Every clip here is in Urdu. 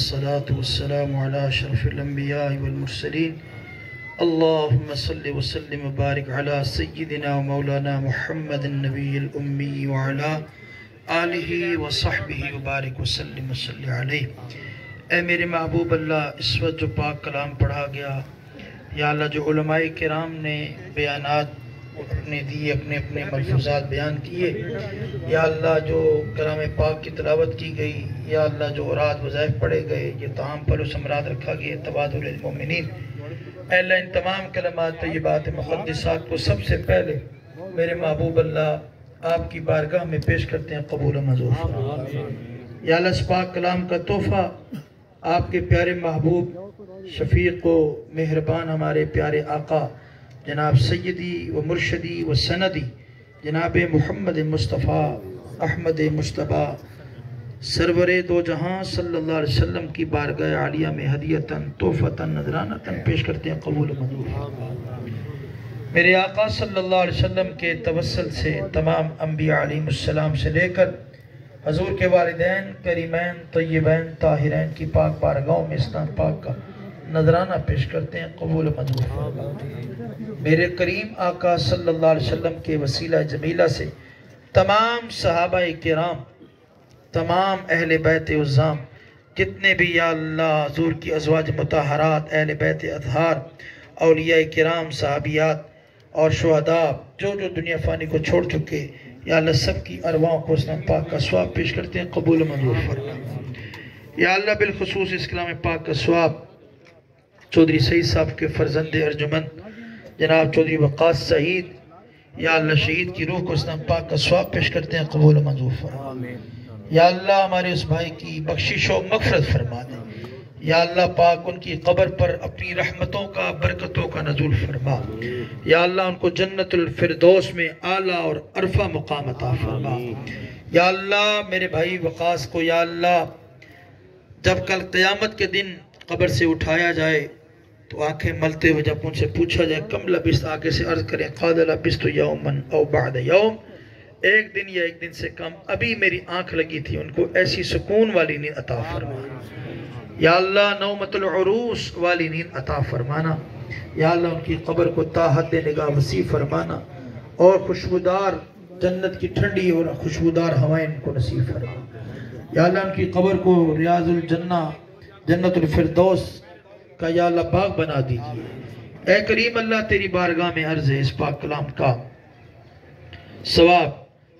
الصلاة والسلام على أشرف الأنبياء والمرسلين. اللهم صل وسلم وبارك على سيدنا ومولانا محمد النبي الأمي وعلى آله وصحبه وبارك وسلم وسلم عليه. اے میرے محبوب اللہ، اس وقت جو پاک کلام پڑھا گیا، یا اللہ جو علماء کرام نے بیانات اپنے دیے، اپنے اپنے ملفوظات بیان کیے۔ یا اللہ جو کلام پاک کی تلاوت کی گئی، یا اللہ جو اوراد وظائف پڑھے گئے، یہ تمام پر و سمرات رکھا گیا۔ تبادل المومنین اے اللہ، ان تمام کلمات، طیبات، مقدسات کو سب سے پہلے میرے محبوب اللہ آپ کی بارگاہ میں پیش کرتے ہیں، قبول منظور یا اللہ پاک کلام کا تحفہ آپ کے پیارے محبوب، شفیق و مہربان ہمارے پیارے آقا جناب سیدی و مرشدی و سندی، جناب محمد مصطفیٰ، احمد مصطفیٰ، سرور دو جہاں صلی اللہ علیہ وسلم کی بارگاہ عالیہ میں ہدیتاً توفتاً نظرانتاً پیش کرتے ہیں، قبول منظور میرے آقا صلی اللہ علیہ وسلم کے توسل سے تمام انبیاء علیہ السلام سے لے کر حضور کے والدین، کریمین، طیبین، طاہرین کی پاک بارگاہوں میں اسلام پاک کا نظرانہ پیش کرتے ہیں، قبول منظور میرے کریم آقا صلی اللہ علیہ وسلم کے وسیلہ جمیلہ سے تمام صحابہ کرام، تمام اہل بیت عظام جتنے بھی یا اللہ حضور کی ازواج متحرات اہل بیت اظہار، اولیاء کرام، صحابیات اور شہداء، جو جو دنیا فانی کو چھوڑ چکے، یا اللہ سب کی ارواح کو اسلام پاک کا سواب پیش کرتے ہیں، قبول منظور فرما یا اللہ بالخصوص اسلام پاک کا سواب چودری سعید صاحب کے فرزند ارجمن جناب چودری وقاص سعید یا اللہ شہید کی روح کو اسلام پاک کا سواب پیش کرتے ہیں قبول منظور فرما۔ یا اللہ ہمارے اس بھائی کی بخشش و مغفرت فرما دے۔ یا اللہ پاک ان کی قبر پر اپنی رحمتوں کا برکتوں کا نزول فرما۔ یا اللہ ان کو جنت الفردوس میں اعلیٰ اور عرفہ مقام عطا فرما۔ یا اللہ میرے بھائی وقاص کو یا اللہ جب کل قیامت کے دن قبر سے اٹھایا جائے تو آنکھیں ملتے ہوئے جب ان سے پوچھا جائے، کم لبست آگے سے عرض کریں قاد لبست یومن او بعد یوم۔ ایک دن یا ایک دن سے کم، ابھی میری آنکھ لگی تھی، ان کو ایسی سکون والی نیند عطا فرما۔ یا اللہ نومت العروس والی نیند عطا فرمانا۔ یا اللہ، ان کی قبر کو تاحد نگاہ وسیع فرمانا۔ اور خوشبودار جنت کی ٹھنڈی اور خوشبودار ہوائیں ان کو نصیب فرما۔ یا اللہ، ان کی قبر کو ریاض الجنہ، جنت الفردوس کا یا اللہ باغ بنا دیجیے۔ اے کریم اللہ، تیری بارگاہ میں عرض ہے اس پاک کلام کا۔ ثواب،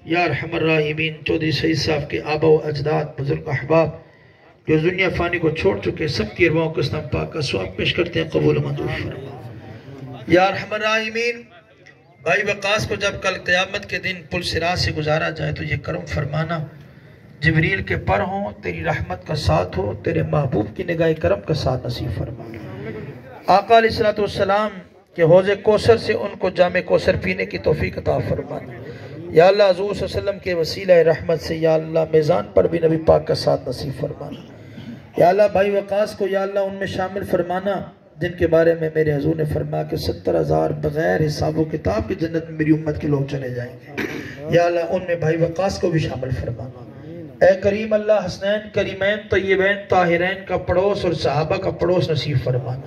یا رحم الراحمین چودری سعید صاحب کے آبا و اجداد، بزرگ احباب، جو دنیا فانی کو چھوڑ چکے، سب کی ارواحوں کو اسلام پاک کا سواب پیش کرتے ہیں، قبول منظور فرما۔ یا رحم الراحمین، بھائی وقاص کو جب کل قیامت کے دن پل سراج سے گزارا جائے تو یہ کرم فرمانا جبریل کے پر ہوں، تیری رحمت کا ساتھ ہو تیرے محبوب کی نگاہ کرم کا ساتھ نصیب فرمانا آقا علیہ السلام کے حوض کوسر سے ان کو جامع کوسر پینے کی توفیق عطا فرمانا یا اللہ حضور صلی اللہ علیہ وسلم کے وسیلہ رحمت سے یا اللہ میزان پر بھی نبی پاک کا ساتھ نصیب فرمانا یا اللہ بھائی وقاص کو یا اللہ ان میں شامل فرمانا، جن کے بارے میں میرے حضور نے فرمایا کہ ستر ہزار بغیر حساب و کتاب کی جنت میں میری امت کے لوگ چلے جائیں گے۔ یا اللہ ان میں بھائی وقاص کو بھی شامل فرمانا۔ اے کریم اللہ حسنین کریمین طیبین طاہرین کا پڑوس اور صحابہ کا پڑوس نصیب فرمانا۔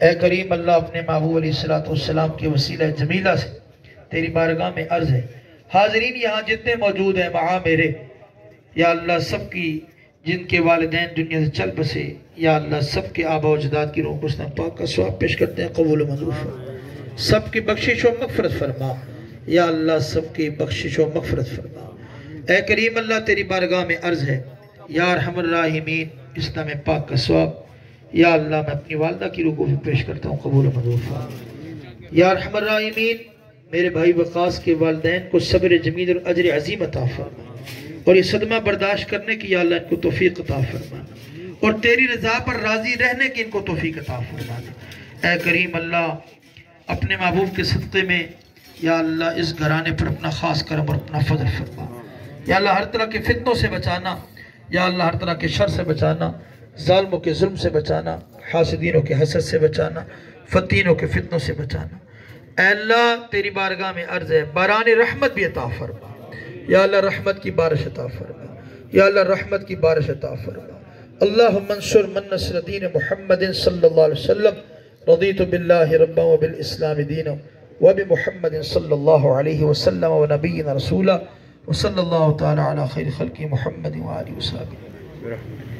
اے کریم اللہ اپنے محبوب علیہ السلام کے وسیلہ جمیلہ سے تیری بارگاہ میں عرض ہے۔ حاضرین یہاں جتنے موجود ہیں، وہاں میرے یا اللہ سب کی جن کے والدین دنیا سے چل بسے یا اللہ سب کے آبا و جداد کی روح حسن پاک کا سواب پیش کرتے ہیں، قبول و منظور سب کی بخشش و مغفرت فرما۔ یا اللہ سب کی بخشش و مغفرت فرما۔ اے کریم اللہ، تیری بارگاہ میں عرض ہے، یا رحم الراحمین اسلام پاک کا سواب یا اللہ، میں اپنی والدہ کی روح کو بھی پیش کرتا ہوں، قبول و منظور فرما۔ یا رحم الراحمین، میرے بھائی وقاص کے والدین کو صبر جمید اور اجر عظیم عطا فرما۔ اور یہ صدمہ برداشت کرنے کی یا اللہ ان کو توفیق عطا فرما۔ اور تیری رضا پر راضی رہنے کی ان کو توفیق عطا فرما۔ اے کریم اللہ، اپنے محبوب کے صدقے میں یا اللہ اس گھرانے پر اپنا خاص کرم اور اپنا فضل فرما۔ یا اللہ ہر طرح کے فتنوں سے بچانا، یا اللہ ہر طرح کے شر سے بچانا، ظالموں کے ظلم سے بچانا، حاسدینوں کے حسد سے بچانا فتینوں کے فتنوں سے بچانا۔ اے اللہ، تیری بارگاہ میں عرض ہے، باران رحمت بھی عطا فرما۔ یا اللہ، رحمت کی بارش عطا فرما۔ یا اللہ، رحمت کی بارش عطا فرما۔ اللهم انصر من نصر دين محمد صلى الله عليه وسلم رضيت بالله ربا وبالإسلام دينا وبمحمد صلى الله عليه وسلم ونبينا رسولا۔ وصلى اللہ تعالی علی خیر خلق محمد وآلہ وصحبه. برحمتك